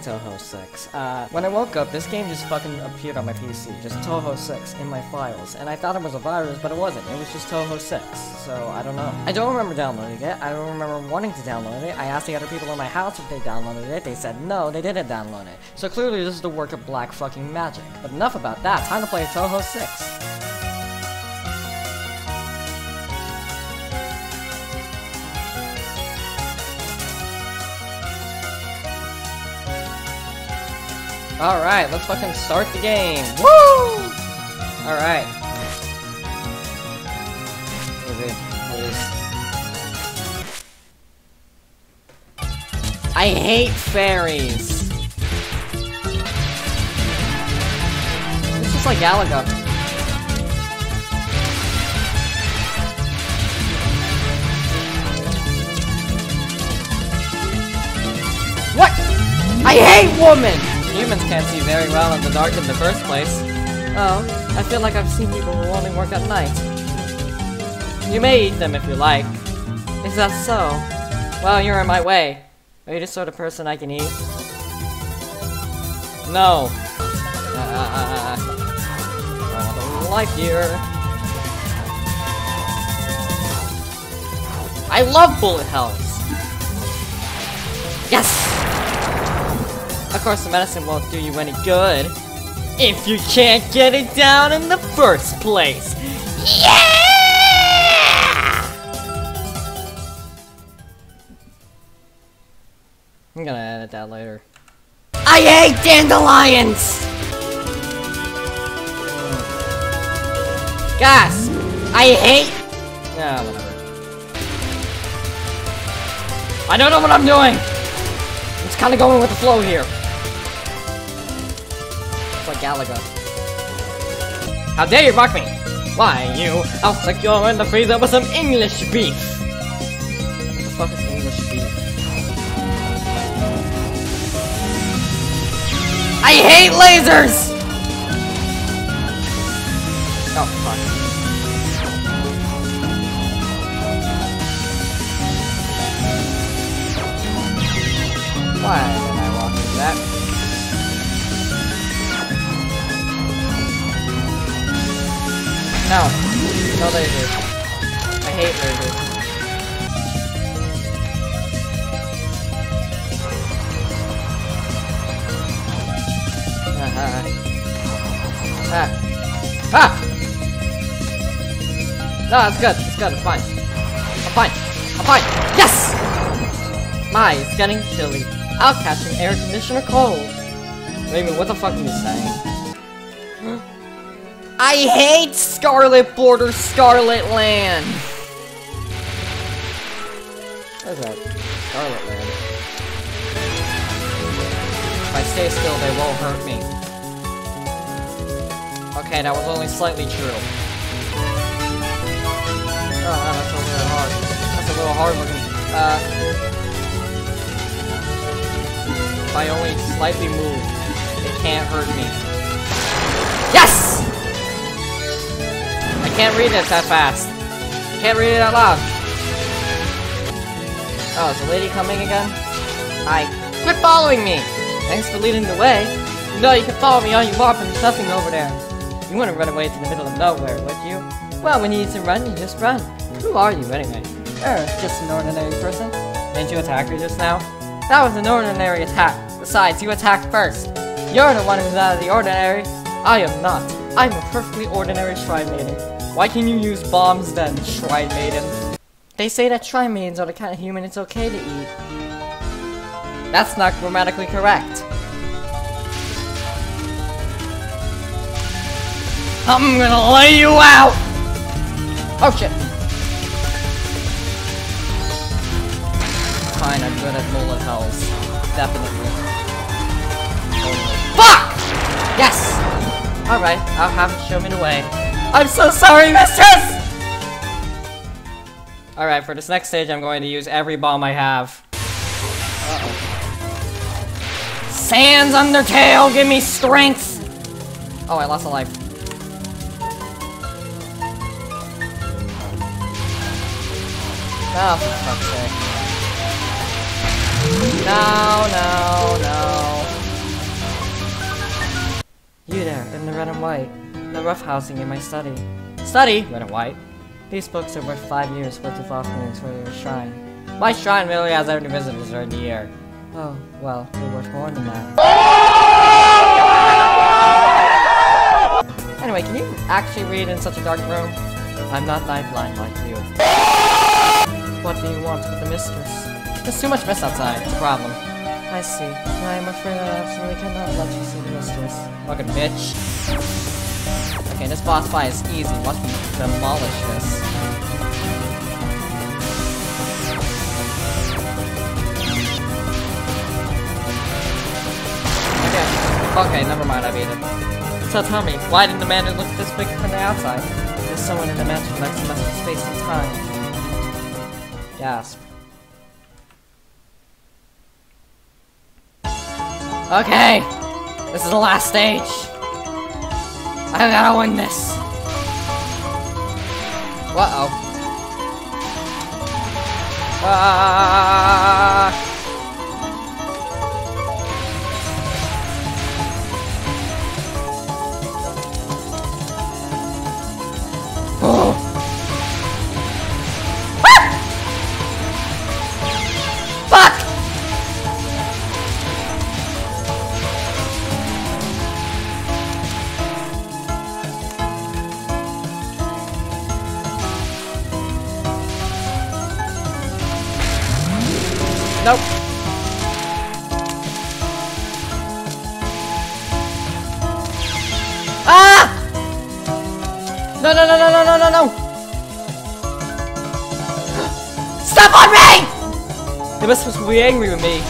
playing Touhou 6. Uh, when I woke up, this game just fucking appeared on my PC. Just Touhou 6 in my files. And I thought it was a virus, but it wasn't. It was just Touhou 6. So, I don't know. I don't remember downloading it. I don't remember wanting to download it. I asked the other people in my house if they downloaded it. They said no, they didn't download it. So clearly this is the work of black fucking magic. But enough about that. Time to play Touhou 6. Alright, let's fucking start the game. Woo! Alright. Easy, please. I hate fairies. It's just like Galaga. What? I hate women! Humans can't see very well in the dark in the first place. Oh, I feel like I've seen people who only work at night. You may eat them if you like. Is that so? Well, you're in my way. Are you the sort of person I can eat? No. Uh, I don't like here. I love bullet hells. Yes! Of course, the medicine won't do you any good. If you can't get it down in the first place. Yeah! I'm gonna edit that later. I hate dandelions! Gas! I hate... Yeah, whatever. I don't know what I'm doing! Just kinda going with the flow here. Galaga. How dare you mock me? Why, you? I'll stick you in the freezer with some English beef! What the fuck is English beef? I hate lasers! Oh, fuck. Why did I walk into that? No. No lasers. I hate lasers. Ah. Ah. Ah! No, it's good. It's good. It's fine. I'm fine. I'm fine. Yes! My, it's getting chilly. I'll catch an air conditioner cold. Wait a minute, what the fuck are you saying? I hate Scarlet Border Scarlet Land! What is that? Scarlet Land. If I stay still, they won't hurt me. Okay, that was only slightly true. Oh, that's a little hard. That's a little hard looking. Uh, if I only slightly move, it can't hurt me. Yes! I can't read it that fast. Can't read it out loud. Oh, is the lady coming again? Hi. Quit following me! Thanks for leading the way. You know you can follow me all you want, but there's nothing over there. You wouldn't run away to the middle of nowhere, would you? Well, when you need to run, you just run. Who are you, anyway? Er, just an ordinary person. Didn't you attack her just now? That was an ordinary attack. Besides, you attacked first. You're the one who's out of the ordinary. I am not. I'm a perfectly ordinary Shrine Maiden. Why can you use bombs then, Shrine Maiden? They say that Shrine Maidens are the kind of human it's okay to eat. That's not grammatically correct. I'm gonna lay you out! Oh shit. Fine, I'm good at bullet hells. Definitely. Fuck! Yes! Alright, I'll have it show me the way. I'm so sorry, mistress! Alright, for this next stage, I'm going to use every bomb I have. Uh-oh. Sans Undertale, give me strength! Oh, I lost a life. Oh, for fuck's sake. No, no, no. Red and white. The rough housing in my study. Study? Red and white. These books are worth five years worth of offerings for your shrine. My shrine really has every visitors during the year. Oh, well, they're worth more than that. Anyway, can you actually read in such a dark room? I'm not night blind like you. What do you want with the mistress? There's too much mist outside, it's a problem. I see. I am afraid I absolutely cannot let you see the mistress. Fucking bitch. Okay, this boss fight is easy. Watch me demolish this. Okay, okay, never mind, I beat it. So tell me, why didn't the mansion look this big from the outside? There's someone in the mansion likes to with space and time. Gasp. Okay! This is the last stage! I gotta win this! Uh-oh. Ah! Nope. Ah! No, no, no, no, no, no, no, no! Stop on me! They must be angry with me.